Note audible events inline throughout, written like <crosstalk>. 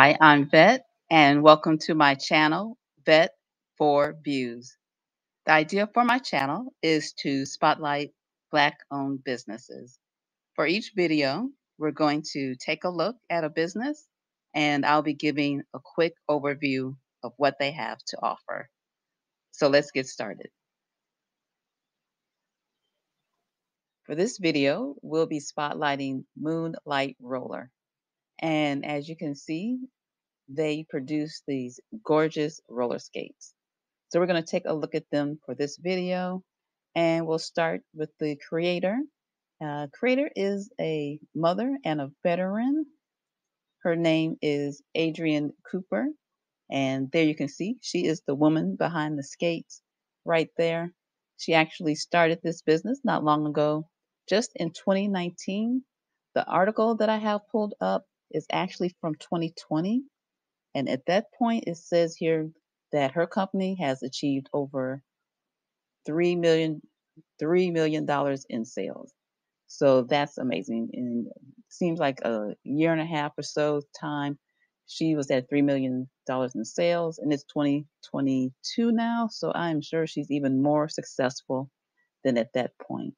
Hi, I'm Vette, and welcome to my channel, Vette for Views. The idea for my channel is to spotlight Black owned businesses. For each video, we're going to take a look at a business, and I'll be giving a quick overview of what they have to offer. So let's get started. For this video, we'll be spotlighting Moonlight Roller. And as you can see, they produce these gorgeous roller skates. So we're going to take a look at them for this video and we'll start with the creator. Uh, creator is a mother and a veteran. Her name is Adrienne Cooper and there you can see she is the woman behind the skates right there. She actually started this business not long ago, just in 2019. The article that I have pulled up is actually from 2020 and at that point, it says here that her company has achieved over three million three million dollars in sales. So that's amazing. And seems like a year and a half or so time, she was at three million dollars in sales, and it's 2022 now. So I'm sure she's even more successful than at that point.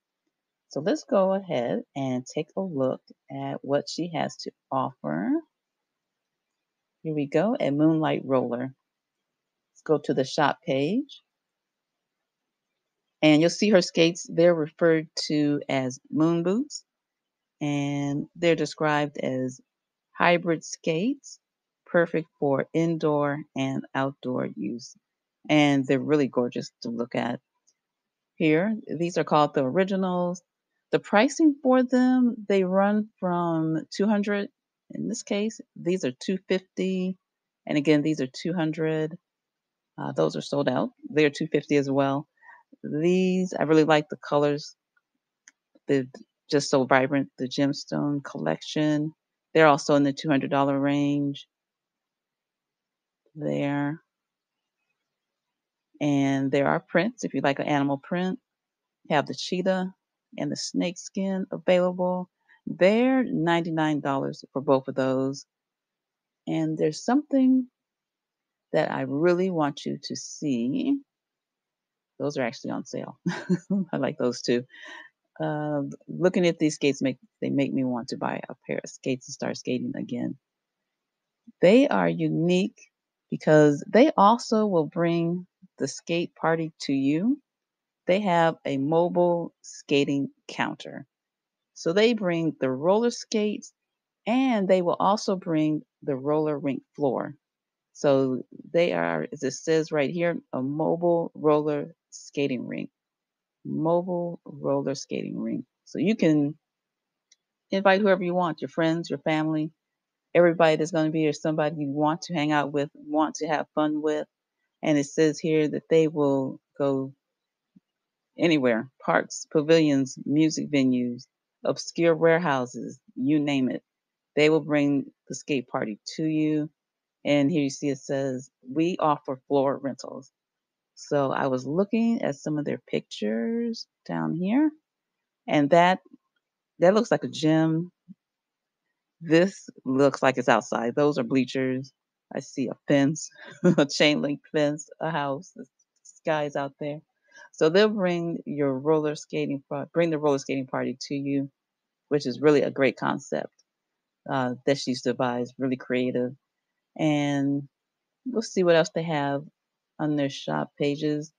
So let's go ahead and take a look at what she has to offer. Here we go at Moonlight Roller. Let's go to the shop page. And you'll see her skates, they're referred to as moon boots. And they're described as hybrid skates, perfect for indoor and outdoor use. And they're really gorgeous to look at. Here, these are called the originals. The pricing for them, they run from 200 in this case, these are 250 and again, these are 200. Uh, those are sold out. They're 250 as well. These, I really like the colors. They're just so vibrant. The gemstone collection. They're also in the $200 range. There. And there are prints if you like an animal print. You have the cheetah and the snake skin available. They're $99 for both of those. And there's something that I really want you to see. Those are actually on sale. <laughs> I like those too. Uh, looking at these skates make they make me want to buy a pair of skates and start skating again. They are unique because they also will bring the skate party to you. They have a mobile skating counter. So they bring the roller skates and they will also bring the roller rink floor. So they are, as it says right here, a mobile roller skating rink. Mobile roller skating rink. So you can invite whoever you want, your friends, your family, everybody that's going to be here, somebody you want to hang out with, want to have fun with. And it says here that they will go anywhere parks, pavilions, music venues, obscure warehouses, you name it. They will bring the skate party to you. And here you see it says, We offer floor rentals. So I was looking at some of their pictures down here, and that that looks like a gym. This looks like it's outside. Those are bleachers. I see a fence, <laughs> a chain link fence, a house. The sky's out there. So they'll bring your roller skating, bring the roller skating party to you, which is really a great concept uh, that she's devised. Really creative, and we'll see what else they have on their shop pages.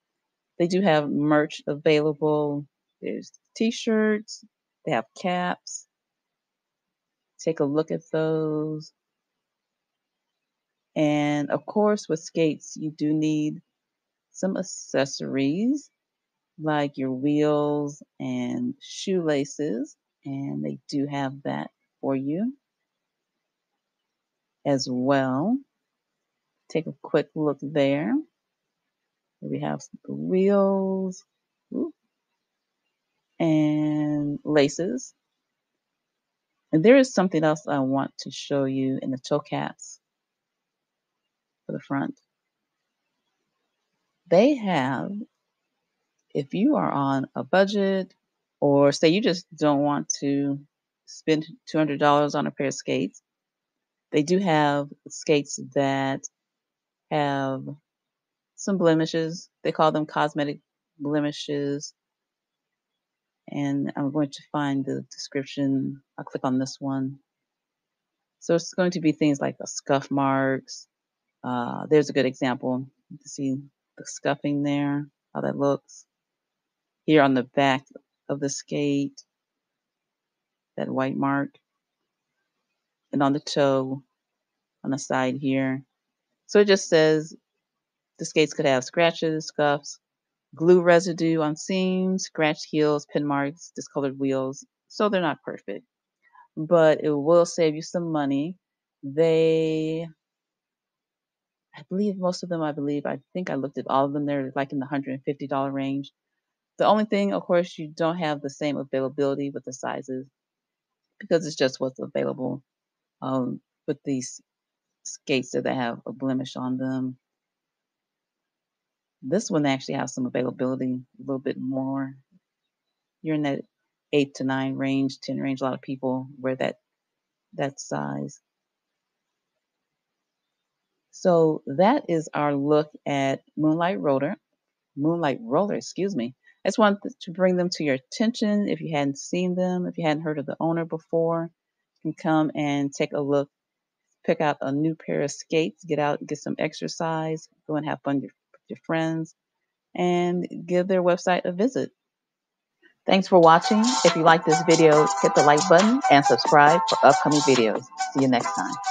They do have merch available. There's t-shirts. They have caps. Take a look at those. And of course, with skates, you do need some accessories like your wheels and shoelaces. And they do have that for you as well. Take a quick look there. We have the wheels and laces. And there is something else I want to show you in the toe caps for the front. They have, if you are on a budget or say you just don't want to spend $200 on a pair of skates, They do have skates that have some blemishes. They call them cosmetic blemishes. And I'm going to find the description. I'll click on this one. So it's going to be things like scuff marks. Uh, there's a good example. You can see the scuffing there, how that looks. Here on the back of the skate, that white mark. And on the toe, on the side here. So it just says the skates could have scratches, scuffs, glue residue on seams, scratched heels, pin marks, discolored wheels. So they're not perfect, but it will save you some money. They, I believe most of them, I believe, I think I looked at all of them. They're like in the $150 range. The only thing, of course, you don't have the same availability with the sizes because it's just what's available um, with these skates that they have a blemish on them. This one actually has some availability, a little bit more. You're in that eight to nine range, ten range. A lot of people wear that that size. So that is our look at Moonlight Roller. Moonlight Roller, excuse me. I just wanted to bring them to your attention. If you hadn't seen them, if you hadn't heard of the owner before, you can come and take a look. Pick out a new pair of skates, get out, get some exercise, go and have fun with your friends, and give their website a visit. Thanks for watching. If you like this video, hit the like button and subscribe for upcoming videos. See you next time.